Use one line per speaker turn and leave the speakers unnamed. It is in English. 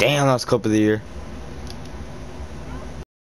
Damn, last clip of the year.